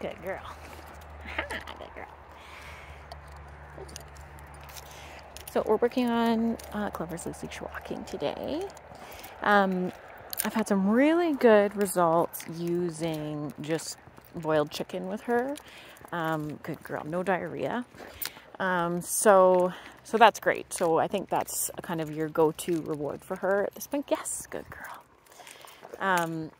Good girl. Good girl. So we're working on uh, Clover's leash walking today. Um, I've had some really good results using just boiled chicken with her. Um, good girl, no diarrhea. Um, so, so that's great. So I think that's kind of your go-to reward for her at this point. Yes, good girl. Um,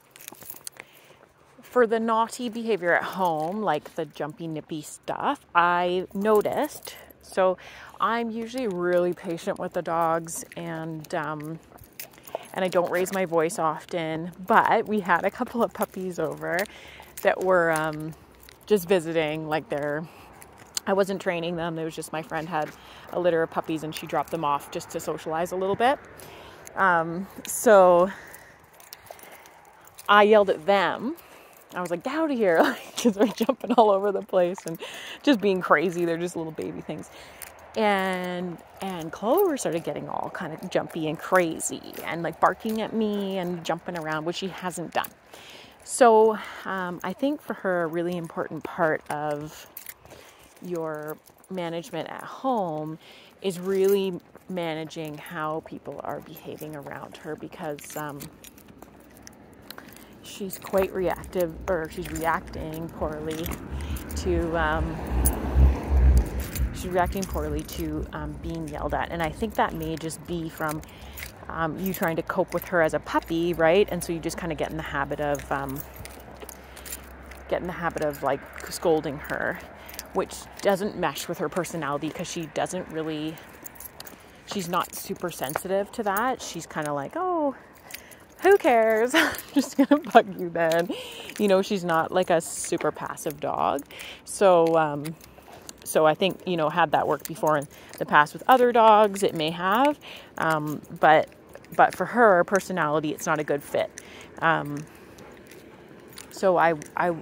for the naughty behavior at home, like the jumpy, nippy stuff, I noticed. So I'm usually really patient with the dogs and um, and I don't raise my voice often. But we had a couple of puppies over that were um, just visiting, like they're. I wasn't training them. It was just my friend had a litter of puppies and she dropped them off just to socialize a little bit. Um, so I yelled at them. I was like, get out of here. Because they're jumping all over the place and just being crazy. They're just little baby things. And and Clover started getting all kind of jumpy and crazy and like barking at me and jumping around, which she hasn't done. So um, I think for her, a really important part of your management at home is really managing how people are behaving around her because um, she's quite reactive or she's reacting poorly to um, she's reacting poorly to um, being yelled at. And i think that may just be from um, you trying to cope with her as a puppy right? And so you just kind of get in the habit of um, get in the habit of like scolding her which doesn't mesh with her personality because she doesn't really she's not super sensitive to that. She's kind of like oh who cares? I'm just gonna bug you then. You know she's not like a super passive dog. So um so i think you know had that worked before in the past with other dogs it may have. Um, but but for her personality it's not a good fit. Um, so I, I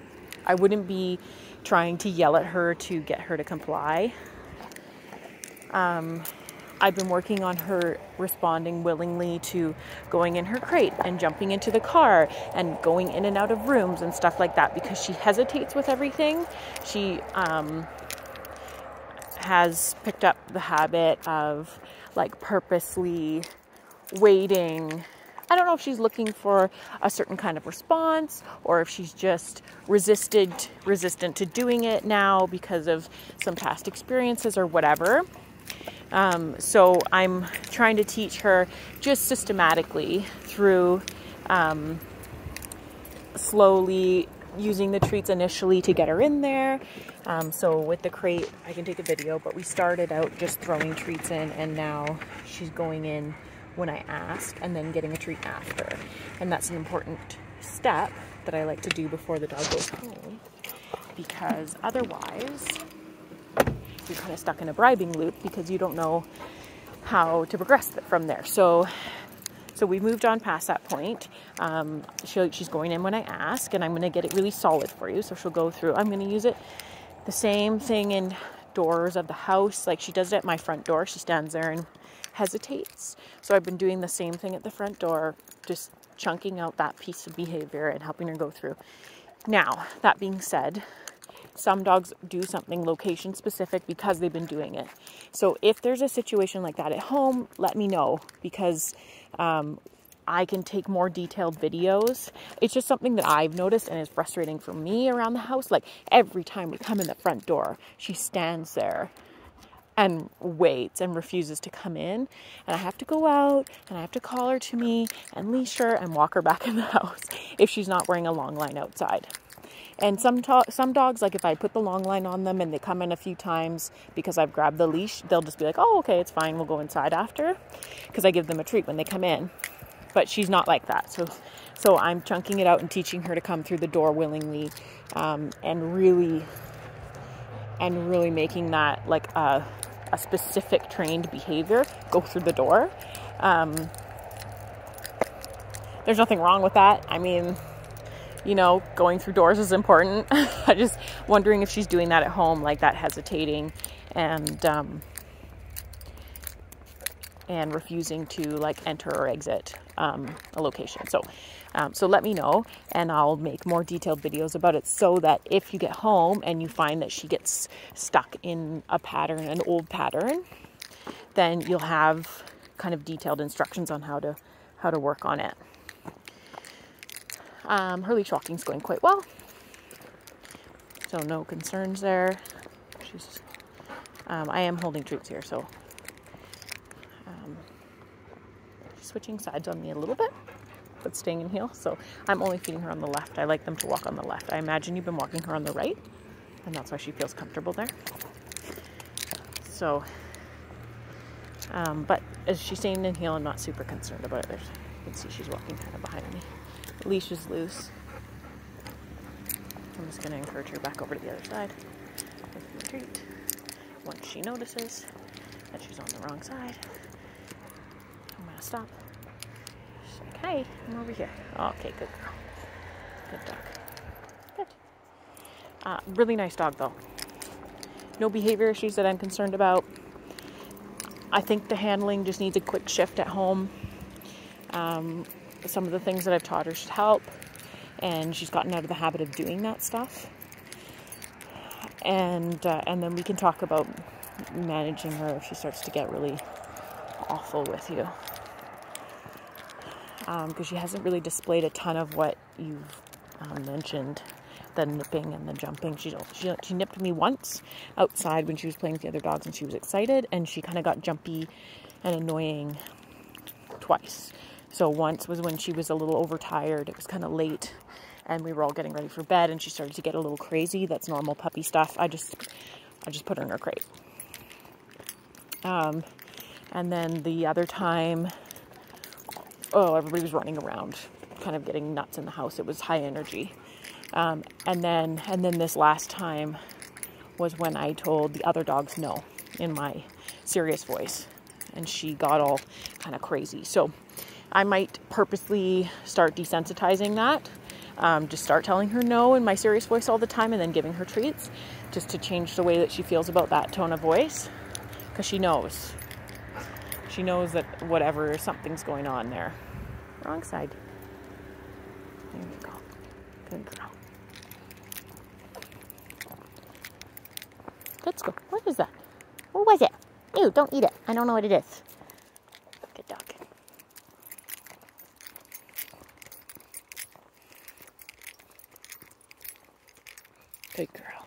i wouldn't be trying to yell at her to get her to comply. Um, I've been working on her responding willingly to going in her crate and jumping into the car and going in and out of rooms and stuff like that because she hesitates with everything. She um, has picked up the habit of like purposely waiting I don't know if she's looking for a certain kind of response or if she's just resisted resistant to doing it now because of some past experiences or whatever. Um, so I'm trying to teach her just systematically through um, slowly using the treats initially to get her in there. Um, so with the crate, I can take a video, but we started out just throwing treats in and now she's going in when I ask and then getting a treat after. And that's an important step that I like to do before the dog goes home because otherwise you're kind of stuck in a bribing loop because you don't know how to progress from there. So so we moved on past that point. Um, she, she's going in when I ask, and I'm going to get it really solid for you. So she'll go through. I'm going to use it the same thing in doors of the house. Like she does it at my front door. She stands there and hesitates. So I've been doing the same thing at the front door, just chunking out that piece of behavior and helping her go through. Now, that being said, some dogs do something location specific because they've been doing it. So if there's a situation like that at home, let me know because um, I can take more detailed videos. It's just something that I've noticed and is frustrating for me around the house. Like every time we come in the front door, she stands there and waits and refuses to come in. And I have to go out and I have to call her to me and leash her and walk her back in the house if she's not wearing a long line outside. And some to- some dogs, like if I put the long line on them and they come in a few times because I've grabbed the leash, they'll just be like, "Oh, okay, it's fine. We'll go inside after," because I give them a treat when they come in. But she's not like that. So, so I'm chunking it out and teaching her to come through the door willingly, um, and really, and really making that like a a specific trained behavior go through the door. Um, there's nothing wrong with that. I mean, you know, going through doors is important. I'm just wondering if she's doing that at home, like that, hesitating and um, and refusing to like enter or exit um, a location. So Um, so let me know and I'll make more detailed videos about it so that if you get home and you find that she gets stuck in a pattern, an old pattern, then you'll have kind of detailed instructions on how to how to work on it. Um, her leash walking is going quite well. So no concerns there. She's, um, I am holding treats here, so um, switching sides on me a little bit, but staying in heel. So I'm only feeding her on the left. I like them to walk on the left. I imagine you've been walking her on the right, and that's why she feels comfortable there. So, um, but as she's staying in heel, I'm not super concerned about it. There's, you can see she's walking kind of behind me. Leash is loose. I'm just going to encourage her back over to the other side with. Once she notices that she's on the wrong side, I'm to stop. She's like, hey, I'm over here. okay, good girl. Good dog. Good. Uh, really nice dog, though. No behavior issues that I'm concerned about. I think the handling just needs a quick shift at home. Um, some of the things that I've taught her should help, and she's gotten out of the habit of doing that stuff. And uh, and then we can talk about managing her if she starts to get really awful with you, because um, she hasn't really displayed a ton of what you've uh, mentioned the nipping and the jumping. She, she, she nipped me once outside when she was playing with the other dogs and she was excited and she kind of got jumpy and annoying twice. So once was when she was a little overtired. It was kind of late and we were all getting ready for bed and she started to get a little crazy. That's normal puppy stuff. I just I just put her in her crate. Um, and then the other time, oh, everybody was running around, kind of getting nuts in the house. It was high energy. Um, and then and then this last time was when I told the other dogs no in my serious voice, and she got all kind of crazy. So I might purposely start desensitizing that. Um, just start telling her no in my serious voice all the time and then giving her treats just to change the way that she feels about that tone of voice because she knows. She knows that whatever, something's going on there. Wrong side. There you go. Good girl. Let's go. What is that? What was it? Ew, don't eat it. I don't know what it is. Good dog. Good girl.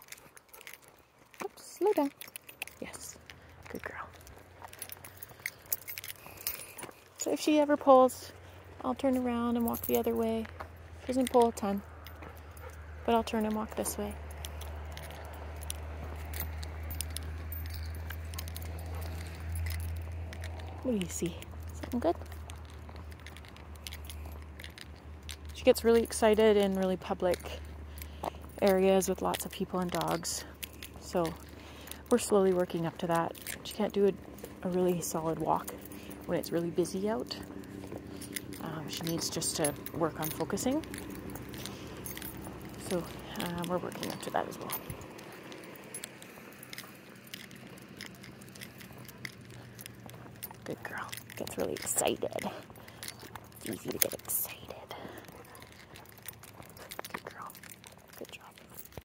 Oops, slow down. Yes, good girl. So if she ever pulls, I'll turn around and walk the other way. She doesn't pull a ton, but I'll turn and walk this way. What do you see? Something good? She gets really excited and really public areas with lots of people and dogs. So we're slowly working up to that. She can't do a, a really solid walk when it's really busy out. Um, she needs just to work on focusing. So uh, we're working up to that as well. Good girl. Gets really excited. It's easy to get excited.